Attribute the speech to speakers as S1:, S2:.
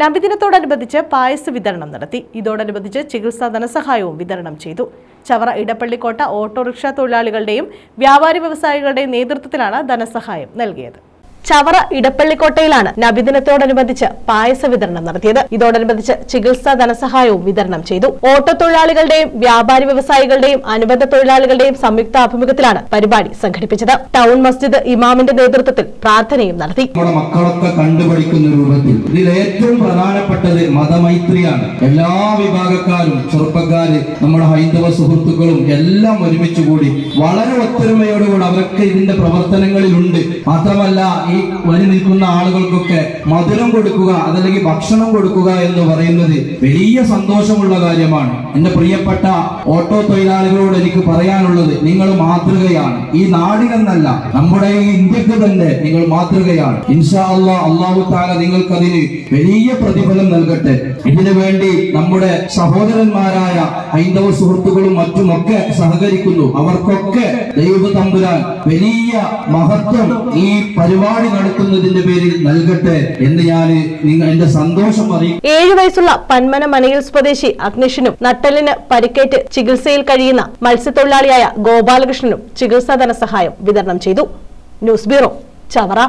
S1: നബിദിനത്തോടനുബന്ധിച്ച് പായസ വിതരണം നടത്തി. ഇതോടനുബന്ധിച്ച് ചികിത്സാ ധനസഹായവും വിതരണം ചെയ്തു. ചവറ ഇടപ്പള്ളിക്കോട്ട ഓട്ടോറിക്ഷ തൊഴിലാളികളുടെയും വ്യാപാരി വ്യവസായികളുടെയും നേതൃത്വത്തിലാണ് ധനസഹായം നൽകിയത്. ചവറ ഇടപ്പള്ളിക്കോട്ടയിലാണ് നബിദിനത്തോടനുബന്ധിച്ച് പായസ വിതരണം നടത്തിയത്. ഇതോടനുബന്ധിച്ച് ചികിത്സാ ധനസഹായവും വിതരണം ചെയ്തു. ഓട്ടോ തൊഴിലാളികളുടെയും വ്യാപാരി വ്യവസായികളുടെയും അനുബന്ധ തൊഴിലാളികളുടെയും സംയുക്ത ആഭിമുഖ്യത്തിലാണ് പരിപാടി സംഘടിപ്പിച്ചത്. ടൗൺ മസ്ജിദ് ഇമാമിന്റെ നേതൃത്വത്തിൽ പ്രാർത്ഥനയും നടത്തി.
S2: മക്കളൊക്കെ കണ്ടുപഠിക്കുന്ന രൂപത്തിൽ ഇതിൽ ഏറ്റവും പ്രധാനപ്പെട്ടത് മതമൈത്രിയാണ്. എല്ലാ വിഭാഗക്കാരും ചെറുപ്പക്കാര് നമ്മുടെ ഹൈന്ദവ സുഹൃത്തുക്കളും എല്ലാം ഒരുമിച്ച് കൂടി വളരെ ഒത്തൊരുമയോടുകൂടി അവരൊക്കെ ഇതിന്റെ പ്രവർത്തനങ്ങളിലുണ്ട്. മാത്രമല്ല ഈ വരി നിൽക്കുന്ന ആളുകൾക്കൊക്കെ മധുരം കൊടുക്കുക അതല്ലെങ്കിൽ ഭക്ഷണം കൊടുക്കുക എന്ന് പറയുന്നത് വലിയ സന്തോഷമുള്ള കാര്യമാണ്. എന്റെ പ്രിയപ്പെട്ട ഓട്ടോ തൊഴിലാളികളോട് എനിക്ക് പറയാനുള്ളത് നിങ്ങൾ മാതൃകയാണ്. ഈ നാടിനെന്നല്ല നമ്മുടെ ഈ ഇന്ത്യയ്ക്ക് തന്നെ നിങ്ങൾ മാതൃകയാണ്. ഇൻഷാ അള്ളാ അള്ളാഹു താല നിങ്ങൾക്കതിന് വലിയ പ്രതിഫലം നൽകട്ടെ. ഇതിനു വേണ്ടി നമ്മുടെ സഹോദരന്മാരായ ഹൈന്ദവ സുഹൃത്തുക്കളും മറ്റുമൊക്കെ സഹകരിക്കുന്നു. അവർക്കൊക്കെ ദൈവ തമ്പുരാൻ വലിയ മഹത്വം ഈ പരിപാടി നടത്തുന്നതിന്റെ പേരിൽ നൽകട്ടെ എന്ന് ഞാൻ നിങ്ങൾ എന്റെ സന്തോഷം അറിയിക്കും
S1: ഏഴു വയസ്സുള്ള പന്മന മനയിൽ സ്വദേശി അഗ്നിഷിനും നട്ടലിന് പരിക്കേറ്റ് ചികിത്സയിൽ കഴിയുന്ന മത്സ്യത്തൊഴിലാളിയായ ഗോപാലകൃഷ്ണനും ചികിത്സാ ധനസഹായം വിതരണം ചെയ്തു. News bureau Chavara.